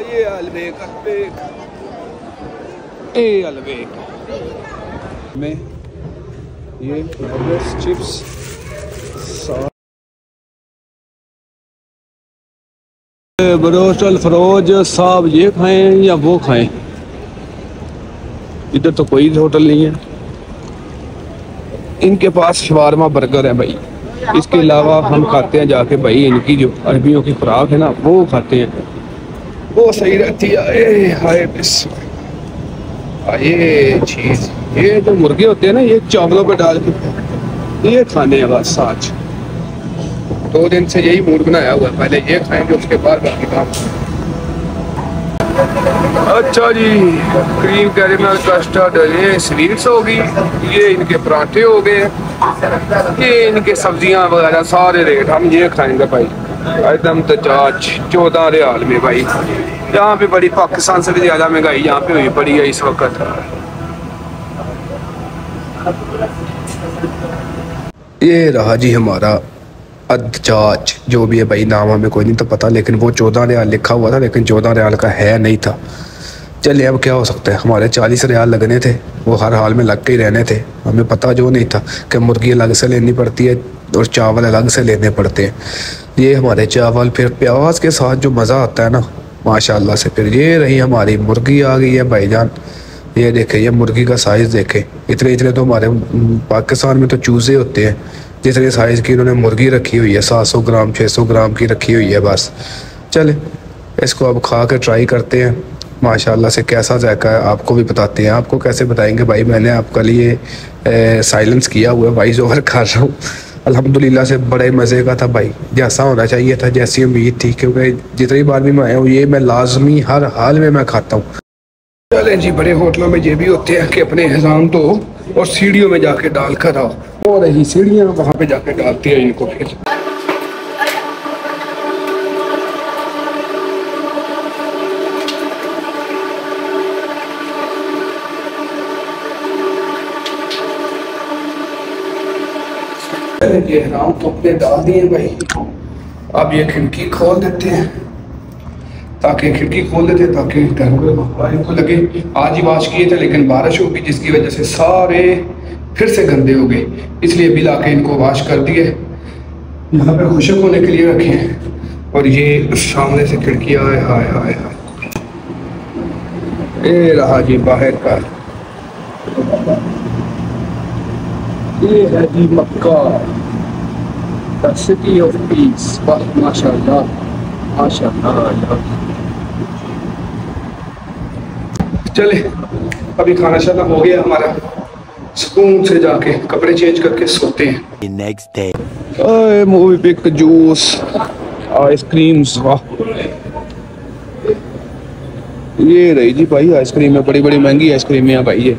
ये Al Baik Al Baik ए Al Baik में ये चिप्स बरोस्टल फरोज साहब ये खाएँ या वो खाएँ? इधर तो कोई होटल नहीं है। इनके पास शवारमा बर्गर है भाई। इसके अलावा हम खाते हैं जाके भाई इनकी जो अरबियों की खुराक है ना वो खाते हैं। वो सही रहती है। हाय ये चीज़, ये जो मुर्गे होते हैं ना, ये चावलों पे डाल के ये खाने हैं बस आज। दो दिन से यही मूड बनाया हुआ है। पहले ये खाएँगे, उसके बाद बाकी काम। अच्छा जी क्रीम कैरेमल कस्टर्ड ये स्वीट्स होगी ये इनके पराठे हो गए। ये इनके सब्ज़ियाँ वगैरह, सारे रेट हम ये खाएँगे भाई। एकदम तजाज चौदह रियाल में भाई। यहाँ पे बड़ी पाकिस्तान से भी ज़्यादा महँगाई यहाँ पे हुई पड़ी है इस वक्त। ये रहा जी हमारा अदजाज, जो भी है भाई, नाम हमें कोई नहीं तो पता, लेकिन वो चौदह रियाल लिखा हुआ था, लेकिन चौदह रियाल का है नहीं था। चलिए अब क्या हो सकता है? हमारे चालीस रियाल लगने थे, वो हर हाल में लग के ही रहने थे। हमें पता जो नहीं था कि मुर्गी अलग से लेनी पड़ती है और चावल अलग से लेने पड़ते हैं। ये हमारे चावल, फिर प्याज के साथ जो मज़ा आता है ना, माशाल्लाह से, फिर ये रही हमारी मुर्गी आ गई है भाईजान। ये देखे, ये मुर्गी का साइज़ देखे। इतने इतने तो हमारे पाकिस्तान में तो चूज़े होते हैं। जितने साइज़ की इन्होंने मुर्गी रखी हुई है, सात सौ ग्राम छः सौ ग्राम की रखी हुई है बस। चले, इसको अब खा कर ट्राई करते हैं। माशाल्लाह से कैसा जायका है, आपको भी बताते हैं। आपको कैसे बताएँगे? भाई, मैंने आपका लिए साइलेंस किया हुआ है वॉइस ओवर कर रहा हूँ। अल्हम्दुलिल्लाह से बड़े मज़े का था भाई। जैसा होना चाहिए था, जैसी उम्मीद थी, क्योंकि जितनी बार भी मैं आया हूँ, ये मैं लाजमी हर हाल में मैं खाता हूँ। चले जी, बड़े होटलों में ये भी होते हैं कि अपने हजाम दो और सीढ़ियों में जाके डाल कर आओ। और रही सीढ़ियाँ, वहाँ पे जाके डालती है इनको। फिर ये हराम तो अपने डाल दिए भाई। अब ये खिड़की खोल देते हैं। ताकि खिड़की खोल देते ताकि को लगे। आज ही वाश किए थे, लेकिन बारिश होगी जिसकी वजह से सारे फिर से गंदे हो गए। इसलिए बिल आके इनको वाश कर दिए। यहाँ पे खुशक होने के लिए रखे हैं। और ये सामने से खिड़की आए हाय हाय हाय ये रहा जी, बाहर का। ये है जी, Makkah. The city of peace माशाल्लाह माशाल्लाह चले अभी खाना शाना हो गया हमारा। सुकून से जाके कपड़े चेंज करके सोते हैं। नेक्स्ट डे ओए movie pick juice ice creams वाह। ये रही जी भाई आइसक्रीम है बड़ी बड़ी महँगी आइसक्रीम है भाई ये।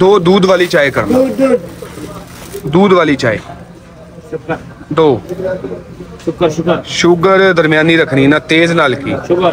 दो दूध वाली चाय करना दूध दूध दूध वाली चाय दो शुक्र शुक्र शुगर दरमियानी रखनी ना तेज ना हल्की शुक्र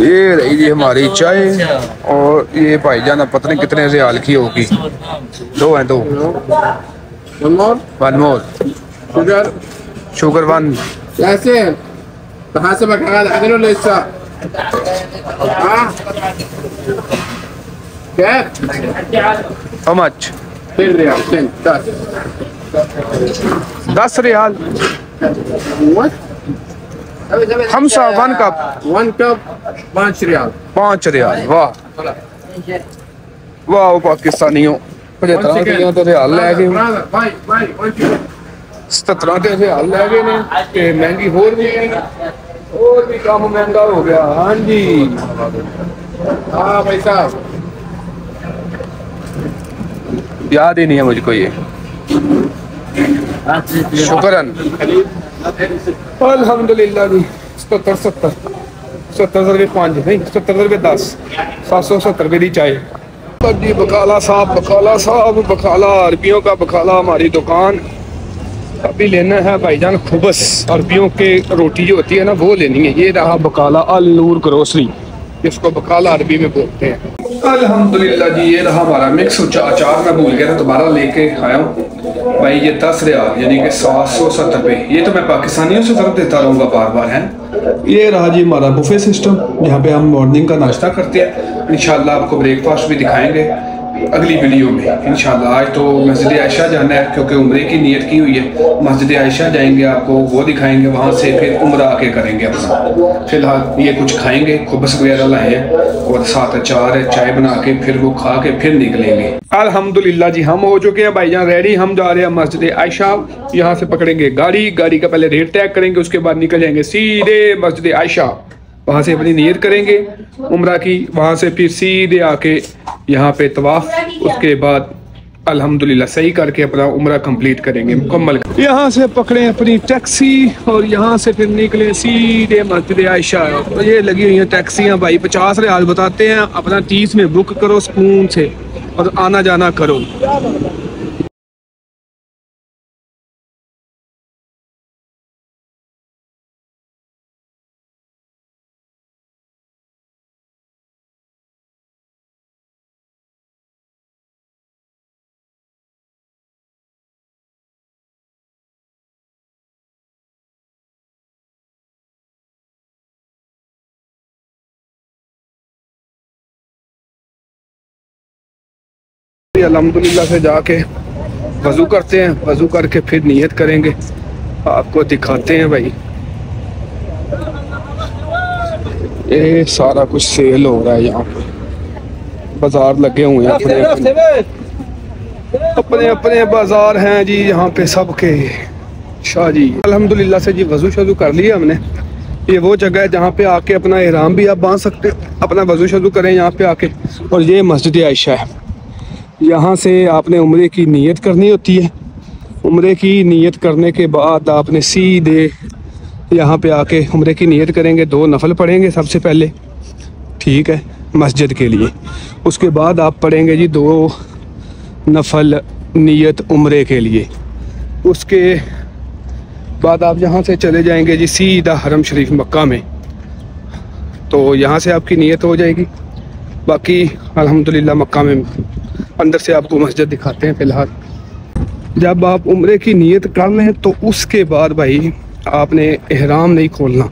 ये रही जी हमारी चाय और ये भाई भाईजान पता नहीं कितने से हाल की होगी। दो है दो। One more sugar? Sugar one. कैसे? कहाँ से बैठा अगले हाँ? How दस. रियाल. What? हमसा वन कप। वन कप पाँच रियाल। पाँच रियाल वाह। वाह पाकिस्तानियों पचहत्तर रुपये तो रियाल लै गए। सतरा के तो रियाल लै गए ने। महँगी होर भी और भी काम महँगा हो गया। हाँ जी। हाँ भाई साहब। याद ही नहीं है मुझको ये। शुक्रन। जी, सत्तर सत्तर। सत्तर रुपये नहीं, सत्तर रुपये दस, सात सौ सत्तर रुपये की चाय। जी, बकाला साहब बकाला साहब, बकाला अरबियों का बकाला हमारी दुकान। अभी लेना है भाईजान खुबस। अरबियों के रोटी जो होती है ना, वो लेनी है। ये रहा बकाला अल नूर ग्रोसरी, जिसको बकाला अरबी में बोलते हैं। अल्हम्दुलिल्लाह जी, ये रहा हमारा मिक्स। अचार मैं भूल गया था दोबारा लेके आया हूँ। भाई ये दस रियाल यानी कि सात सौ सत्तर रुपये ये तो मैं पाकिस्तानियों से ज़रूर देता रहूँगा बार बार है? ये रहा जी हमारा बुफे सिस्टम यहाँ पे हम मॉर्निंग का नाश्ता करते हैं। इन आपको ब्रेकफास्ट भी दिखाएँगे। अगली वीडियो में। इंशाल्लाह, आज तो मस्जिद आयशा जाना है, क्योंकि उम्रे की नीयत की हुई है। मस्जिद आयशा जाएँगे आपको, वो दिखाएँगे, वहाँ से फिर उम्र आके करेंगे अपना। फ़िलहाल ये कुछ खाएँगे खुबस वगैरह लाए हैं, और साथ अचार है, चाय बना के फिर वो खा के फिर निकलेंगे। अल्हम्दुलिल्लाह जी, हम हो चुके हैं भाईजान रेडी हम जा रहे हैं मस्जिद आयशा। यहाँ से पकड़ेंगे गाड़ी गाड़ी का पहले रेट तय करेंगे, उसके बाद निकल जाएँगे सीधे मस्जिद आयशा। वहाँ से अपनी नीयत करेंगे, उम्र की, वहाँ से फिर सीधे आके यहाँ पे तवाफ उसके बाद अल्हम्दुलिल्लाह सही करके अपना उम्र कंप्लीट करेंगे मुकम्मल यहाँ से पकड़े अपनी टैक्सी और यहाँ से फिर निकले सीधे मस्जिद आयशा। तो ये लगी हुई हैं टैक्सियाँ भाई पचास रियाल बताते हैं अपना तीस में बुक करो सुकून से और आना जाना करो। अल्हम्दुलिल्लाह से जाके वज़ू करते हैं, वज़ू करके फिर नियत करेंगे। आपको दिखाते हैं भाई। ये सारा कुछ सेल हो रहा है यहाँ पे। बाज़ार लगे हुए हैं अपने अपने। अपने अपने बाज़ार हैं जी यहाँ पे सबके। शाह जी, अल्हम्दुलिल्लाह से जी वज़ू शज़ू कर लिया हमने। ये वो जगह है जहाँ पे आके अपना इहराम भी आप बाँध सकते अपना वज़ू शज़ू करें यहाँ पे आके। और ये मस्जिद आयशा है। यहाँ से आपने उम्रे की नीयत करनी होती है। उम्र की नीयत करने के बाद आपने सीधे यहाँ पे आके उम्रे की नीयत करेंगे। दो नफल पढ़ेंगे सबसे पहले। ठीक है, मस्जिद के लिए। उसके बाद आप पढ़ेंगे जी दो नफल नीयत उम्र के लिए। उसके बाद आप यहाँ से चले जाएँगे जी सीधा हरम शरीफ मक्का में। तो यहाँ से आपकी नीयत हो जाएगी। बाकी अल्हम्दुलिल्लाह मक्का में अंदर से आपको मस्जिद दिखाते हैं फ़िलहाल। जब आप उम्र की नीयत कर लें तो उसके बाद भाई आपने एहराम नहीं खोलना।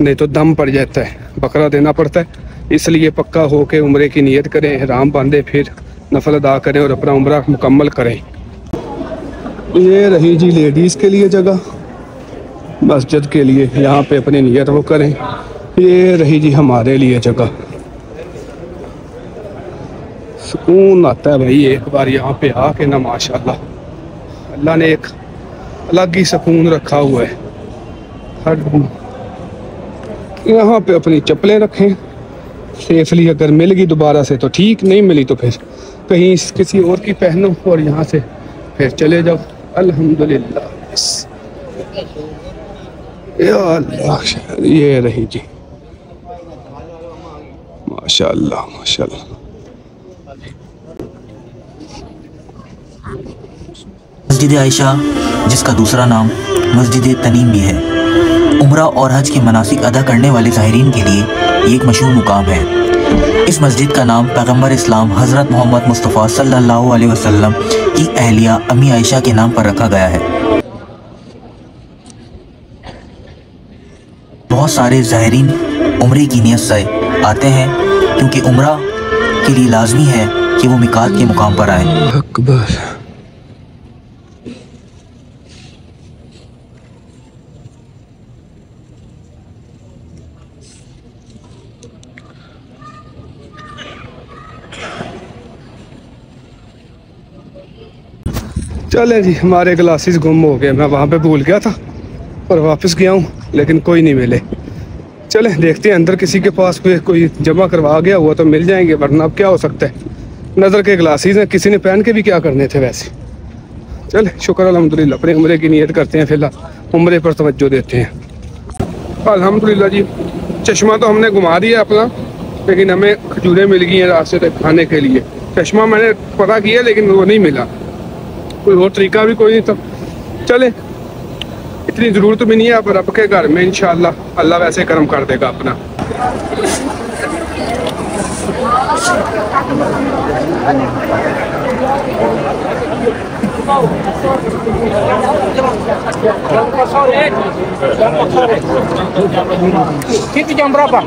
नहीं तो दम पड़ जाता है, बकरा देना पड़ता है। इसलिए पक्का हो के उम्रे की नीयत करें, एहराम बांधे, फिर नफल अदा करें और अपना उम्र मुकम्मल करें। ये रही जी लेडीज़ के लिए जगह। मस्जिद के लिए यहाँ पे अपनी नीयत वो करें। ये रही जी हमारे लिए जगह। सुकून आता है भाई, एक बार यहाँ पे आके ना, माशाल्लाह। अल्लाह ने एक अलग ही सुकून रखा हुआ है। यहाँ पे अपनी चप्पलें रखें। सेफली अगर मिल गई दोबारा से तो ठीक, नहीं मिली तो फिर कहीं किसी और की पहनो और यहाँ से फिर चले जाओ। अल्हम्दुलिल्लाह। ये रही जी। माशाल्लाह माशाल्लाह। मस्जिद आयशा, जिसका दूसरा नाम मस्जिद तनीम भी है, उम्रा और हज के मनासिक अदा करने वाले ज़ाहरीन के लिए एक मशहूर मुकाम है। इस मस्जिद का नाम पैगंबर इस्लाम हज़रत मोहम्मद मुस्तफ़ा सल्लल्लाहु अलैहि वसल्लम की अहलिया अम्मी आयशा के नाम पर रखा गया है। बहुत सारे ज़ाहरीन उम्रे की नीयत से आते हैं, क्योंकि उम्र के लिए लाजमी है कि वो मिकात के मुकाम पर आए। अकबर। चले जी, हमारे ग्लासेस गुम हो गए, मैं वहाँ पे भूल गया था और वापस गया हूँ, लेकिन कोई नहीं मिले। चले देखते हैं, अंदर किसी के पास कोई कोई जमा करवा गया हुआ तो मिल जाएँगे, वरना अब क्या हो सकता है? नज़र के ग्लासेस हैं, किसी ने पहन के भी क्या करने थे वैसे? चले शुक्र अलहमदिल्ला अपने उम्र की नीयत करते हैं, फ़िलहाल उम्र पर तवज्जो देते हैं। अल्हम्दुलिल्लाह जी, चश्मा तो हमने घुमा दिया अपना, लेकिन हमें खजूरें मिल गई हैं रास्ते तक खाने के लिए। चश्मा मैंने पता किया, लेकिन वो नहीं मिला। कोई और तरीका भी कोई नहीं था चले इतनी ज़रूरत भी नहीं है आप रब के घर में इनशाला अल्लाह वैसे कर्म कर देगा अपना। jam berapa?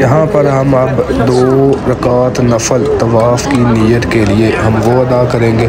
यहाँ पर हम अब दो रकात नफल तवाफ़ की नीयत के लिए हम वो अदा करेंगे।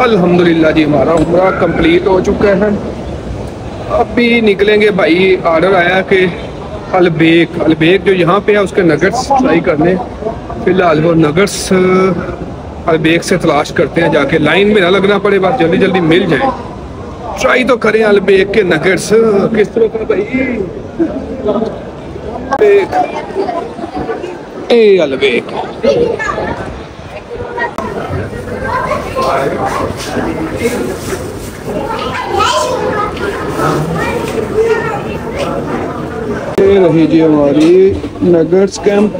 अल्हम्दुलिल्लाह जी, हमारा उम्र कंप्लीट हो चुका है। अभी निकलेंगे भाई ऑर्डर आया कि अलबेक अलबेक जो यहाँ पे है, उसके नगट्स ट्राई करने। फ़िलहाल वो नगट्स अलबेक से तलाश करते हैं, जाके लाइन में ना लगना पड़े, बस जल्दी जल्दी मिल जाए। ट्राई तो करें अलबेक के नगट्स किस तरह का भाई? ए अलबेक ये रही जी हमारी नगर्स कैंप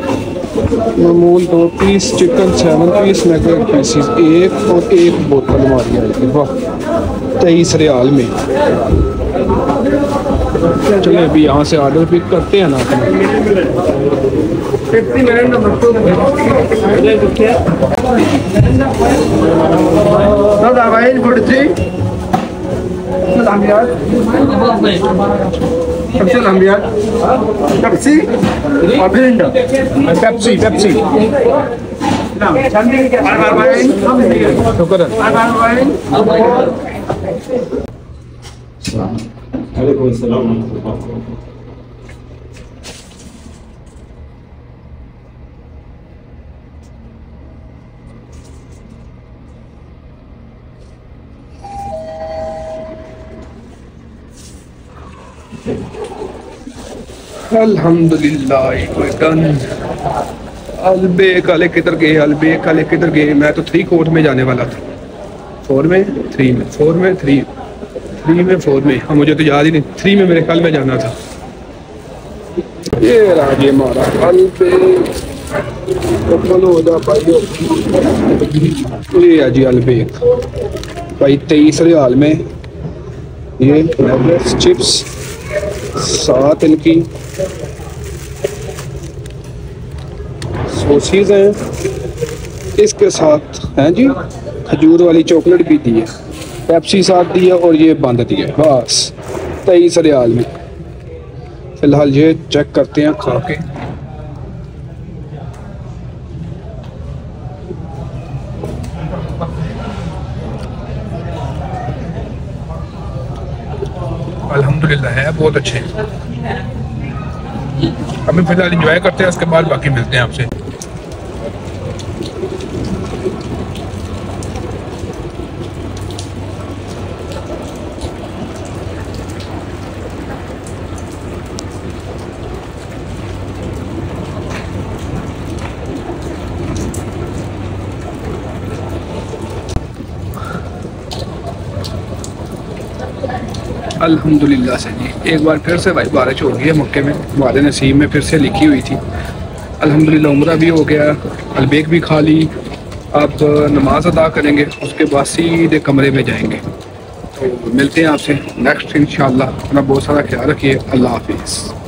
मामूल दो piece, chicken seven piece, nugget pieces एक और एक बोतल हमारी आएगी वाह। तेईस रियाल में। चलिए अभी यहाँ से ऑर्डर पिक करते हैं ना अपना। अहमियत पेप्सी पेप्सी। पेप्सी शुक्र अल्हम्दुलिल्लाह डन अलबेक वाले किधर गए अलबेक वाले किधर गए। मैं तो थ्री कोर्ट में जाने वाला था। फोर में? थ्री में। फोर में? थ्री थ्री में फोर में। हाँ मुझे तो याद ही नहीं। थ्री में मेरे ख्याल में जाना था। ये राजे बलोदा भाई ये है जी अलबेक भाई, तेईस रियाल में। ये चिप्स सात इनकी। सोसीज हैं। इसके साथ, हैं जी? खजूर वाली चॉकलेट भी दी है। पेप्सी साथ दी है और ये बंद दी है। बस, तेईस रियाल में। फ़िलहाल ये चेक करते हैं, खा के। अल्हम्दुलिल्लाह, है, बहुत अच्छे। हमें फ़िलहाल इंजॉय करते हैं, उसके बाद बाकी मिलते हैं आपसे। अल्हम्दुलिल्लाह से जी। एक बार फिर से भाई बारिश हो गई है मक्के में। वाद नसीब में फिर से लिखी हुई थी। अल्हम्दुलिल्लाह, उम्र भी हो गया अलबेक भी खा ली। अब नमाज़ अदा करेंगे, उसके बाद सीधे कमरे में जाएँगे। तो मिलते हैं आपसे नेक्स्ट इन अपना बहुत सारा ख्याल रखिए। अल्लाह हाफिज़।